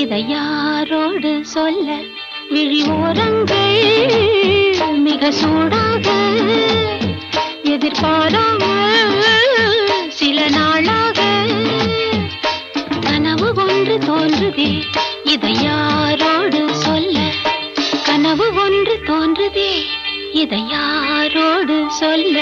இதை யாரோடு சொல்ல? விழி ஓரங்கள் மிக சூடாக எதிர்பாராமல் சில நாளாக கனவு ஒன்று தோன்றுதே இதை யாரோடு சொல்ல? கனவு ஒன்று தோன்றுதே இதை யாரோடு சொல்ல?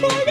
baby.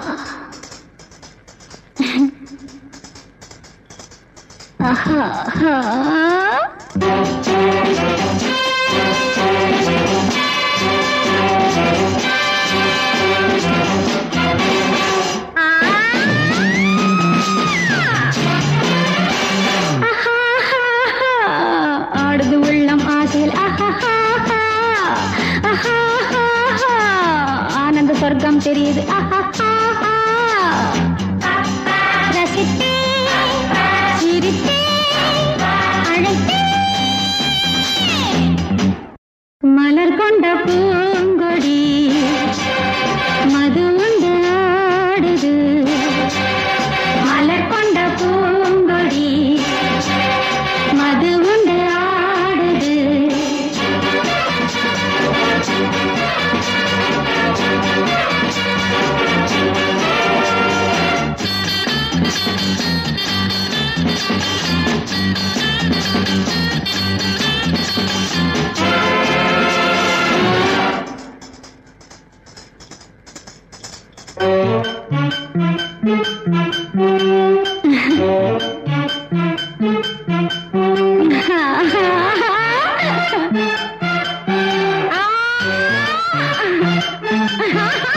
啊，啊哈哈。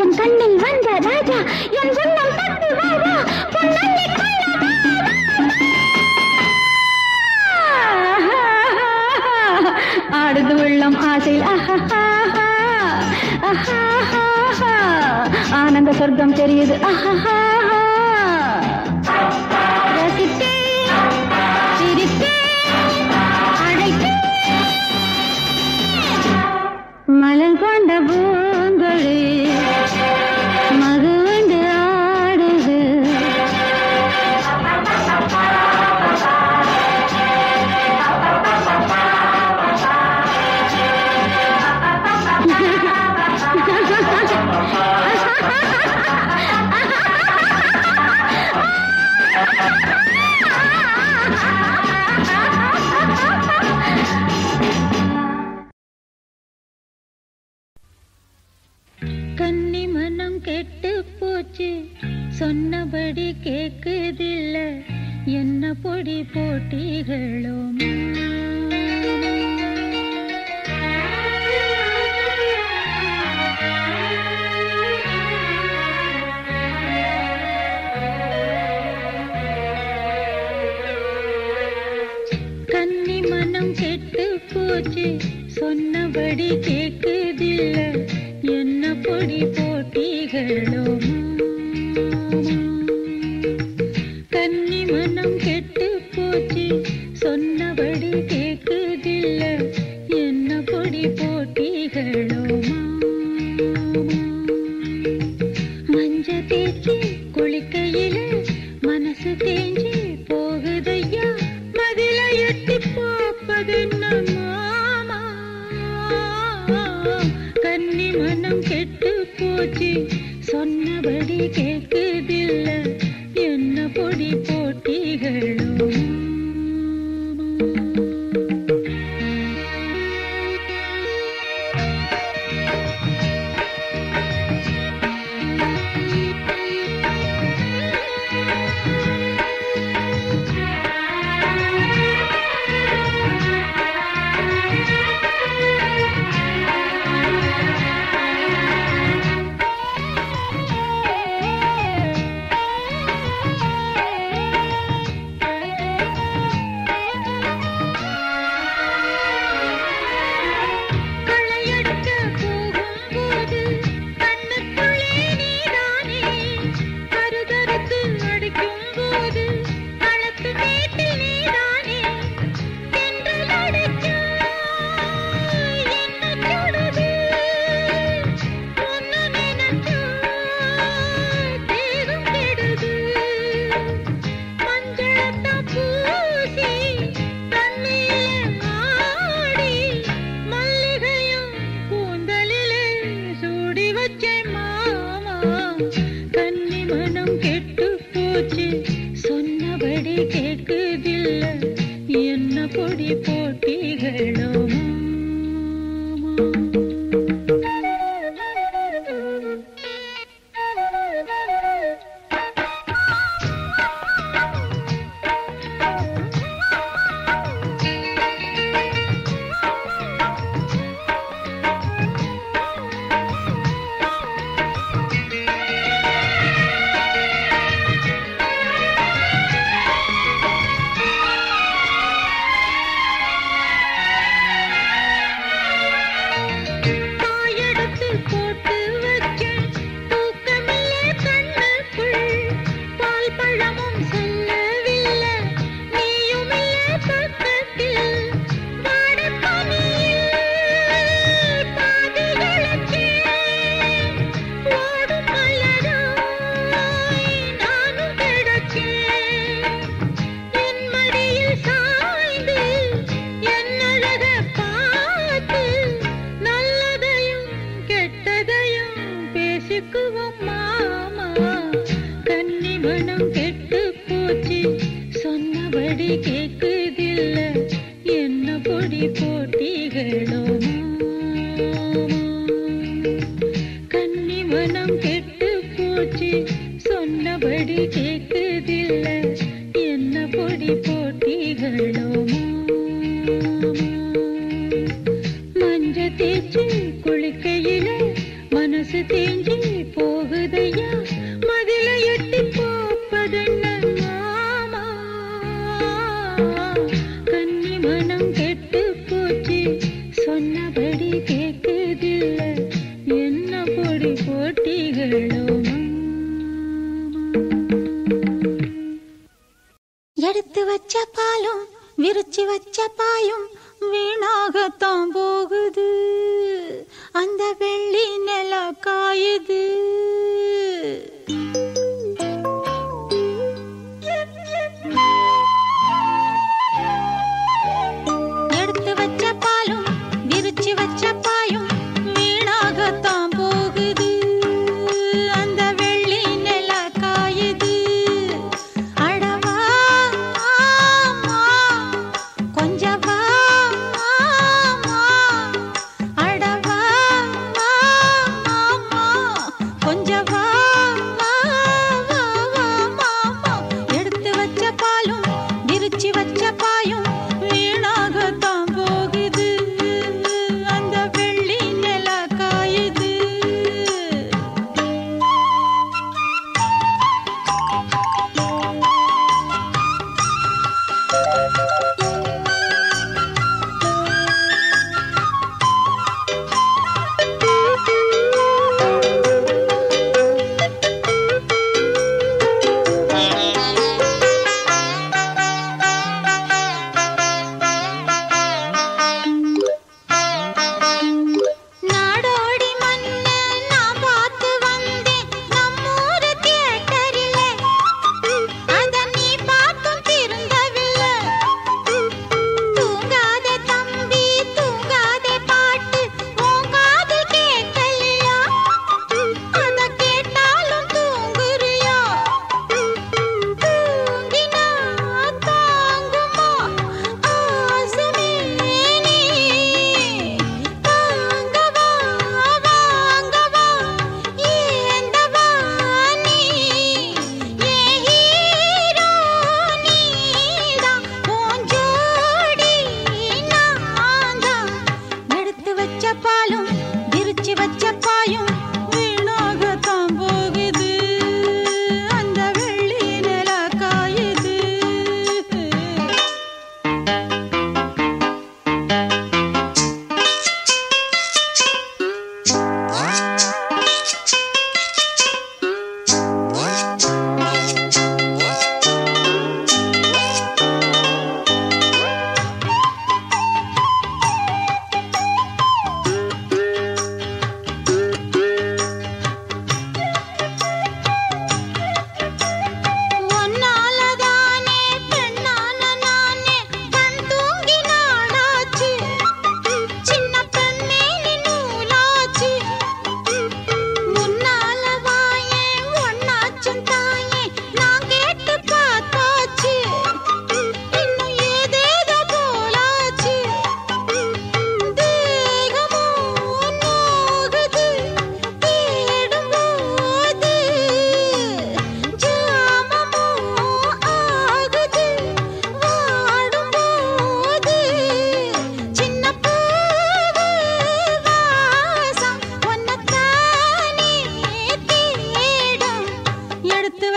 என் கண்ணில் வந்த ராஜா என் உள்ளம் தத்து வாவா பொன்னி ஆடுது உள்ளம் ஆசையில் ஆனந்த சொர்க்கம் தெரியுது ஆஹா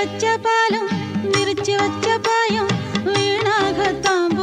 വെച്ച പാലം നിറച്ചു വെച്ച പായം വീണാകത്താം